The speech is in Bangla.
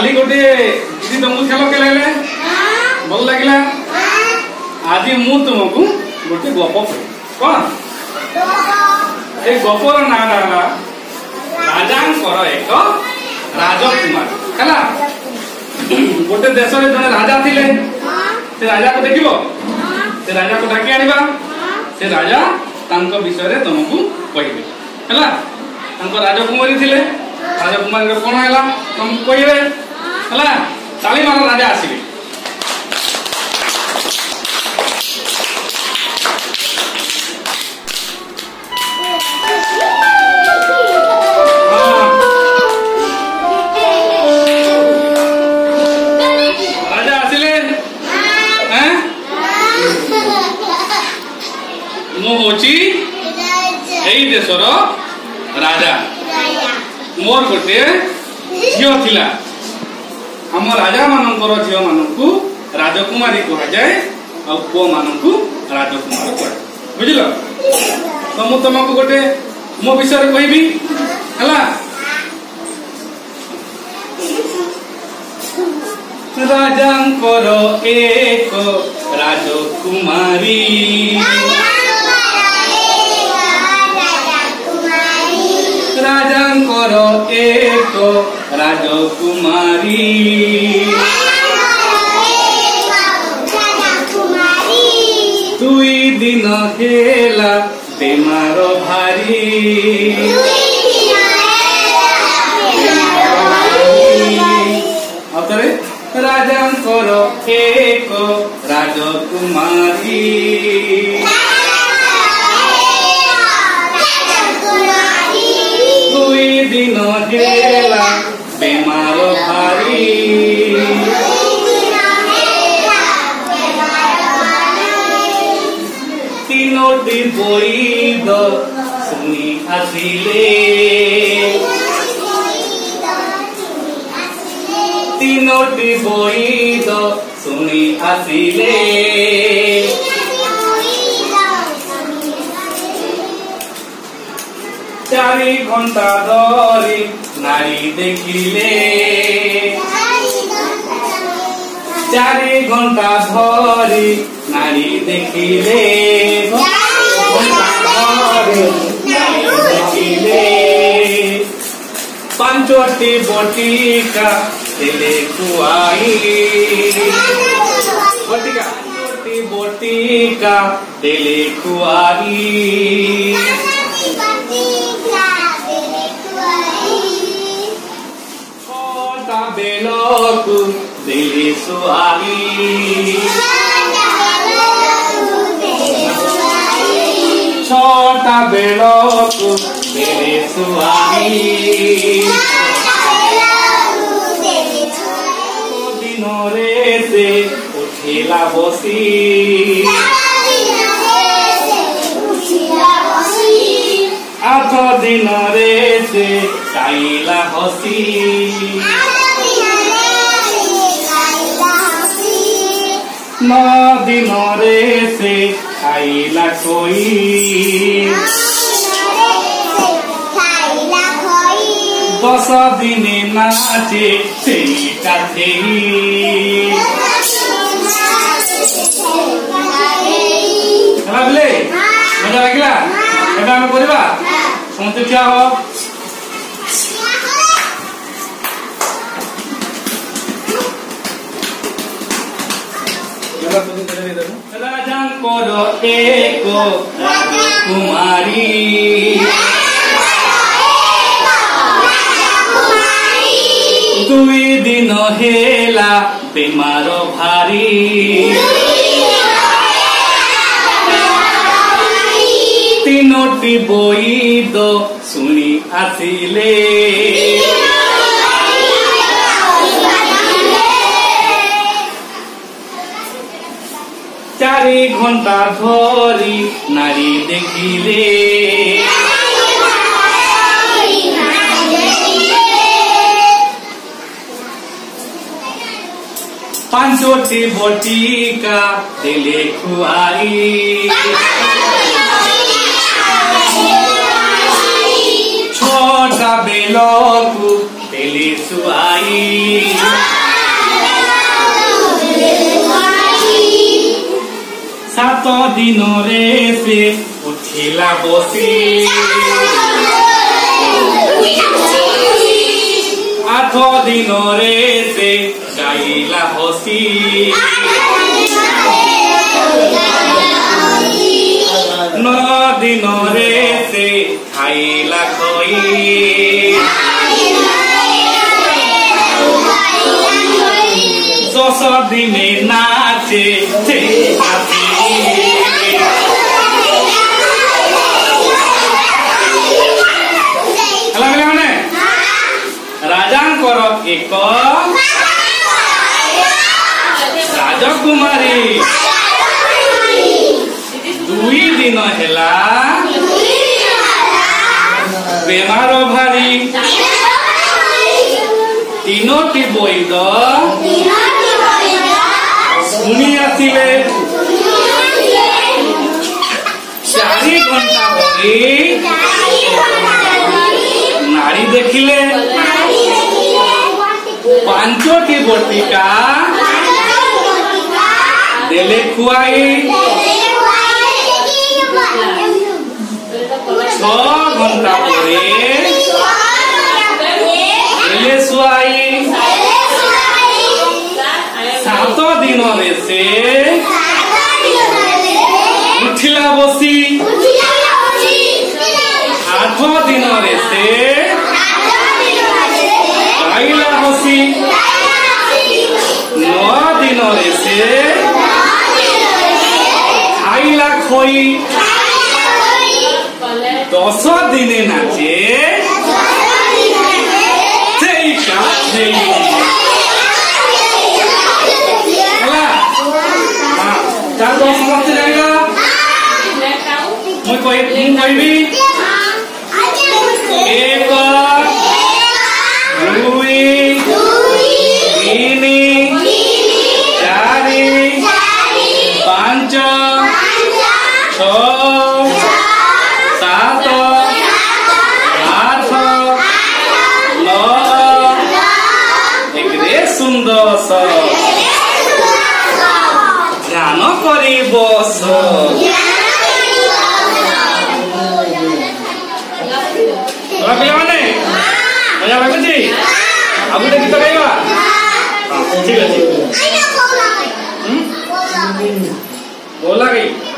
କାଲି ଗୋଟିଏ ଦିଦି ତମକୁ ଖେଳ ଖେଳାଇଲେ ଭଲ ଲାଗିଲା ଆଜି ମୁଁ ତୁମକୁ ଗୋଟିଏ ଗପ କହିବି କଣ ଏ ଗପର ନାଁ ହେଲା ରାଜାଙ୍କର ଏକ ରାଜକୁମାର ହେଲା ଗୋଟେ ଦେଶରେ ଜଣେ ରାଜା ଥିଲେ ସେ ରାଜାକୁ ଦେଖିବ ସେ ରାଜାକୁ ଡାକି ଆଣିବା ସେ ରାଜା ତାଙ୍କ ବିଷୟରେ ତମକୁ କହିବେ ହେଲା ତାଙ୍କ ରାଜକୁମାରୀ ଥିଲେ ରାଜକୁମାରୀର କଣ ହେଲା ତମକୁ କହିବେ Salah. Salim akan ada asli. Mohoci, ini soro, raja, mau berapa? Eh, dia tidak. ଆମ ରାଜାମାନଙ୍କର ଝିଅମାନଙ୍କୁ ରାଜକୁମାରୀ କୁହାଯାଏ ଆଉ ପୁଅମାନଙ୍କୁ ରାଜକୁମାର କୁହାଯାଏ ବୁଝିଲ ତ ମୁଁ ତମକୁ ଗୋଟେ ମୋ ବିଷୟରେ କହିବି ହେଲା ରାଜାଙ୍କର ଏକ ରାଜକୁମାରୀ ରାଜାଙ୍କର ଏକ রাজকুমারী দুই দিন হেলা বেমার ভারী অতরে রাজাঙ্কর এক রাজকুমারী di boido seni asile tinoti boido seni asile চারি ঘন্টা ধরি নারী দেখিলে চারি ঘন্টা ধরি নারী দেখিলে पंचोटी बोटी का दिले कुआई बोटी बोटी का दिले कुआई बेलो को दिली सुआई ছটা বেল পেরেছো আমি দিনরে সে উঠিলা বসি আজ দিনরে সে চাইলা হসি নদিনরে সে খাইলা কই বসা দিনে নাচে সেই কাছে খেলা বুঝলে মজা লাগিলা এবার হ্যাঁ। আমি করিবা হ্যাঁ। সমুদ্র খিয়া হোক করতে কো কুমারী দুই দিন হেলা বেমার ভারী তিনোটি বই দো শুনি আসিলে ঘন্টা ধরি নারী দেখিলে পাঁচটি বটিকা দিলে খুয়াই ছটা বেলকু দিলে সুয়াই সাত দিনরে সে উঠিলা বসি আঠ দিনরে সে গাইলা হসি ন দিনরে সে খাইলা খই দশ দিনে নাচে ଏକ ରାଜକୁମାରୀ ଦୁଇ ଦିନ ହେଲା ବେମାର ଭାରି ତିନୋଟି ବୈଦ ଶୁଣି ଆସିଲେ ଚାରି ଘଣ୍ଟା ପରେ ନାରୀ ଦେଖିଲେ পাঞ্চটি বটিকা দেলে খুয়াই ছ ঘন্টা পরে সাত দিন উঠিলা বসি করি দশ দিনে নাচে সেই কাজ সেই তার দশ মাসে জায়গা মুই কহিবি bosso. Grano fuori il bosso. Grano fuori il bosso. Grano fuori il bosso. Grano fuori il bosso. Grano fuori il bosso. Grano fuori